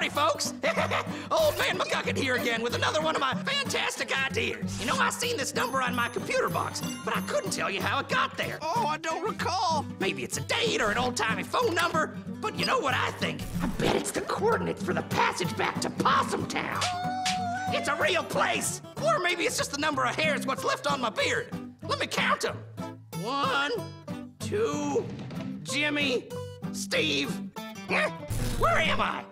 Howdy, folks. Old Man McGucket here again with another one of my fantastic ideas. You know, I seen this number on my computer box, but I couldn't tell you how it got there. Oh, I don't recall. Maybe it's a date or an old-timey phone number, but you know what I think? I bet it's the coordinates for the passage back to Possum Town. It's a real place. Or maybe it's just the number of hairs what's left on my beard. Let me count them. One, two, Jimmy, Steve. Eh, where am I?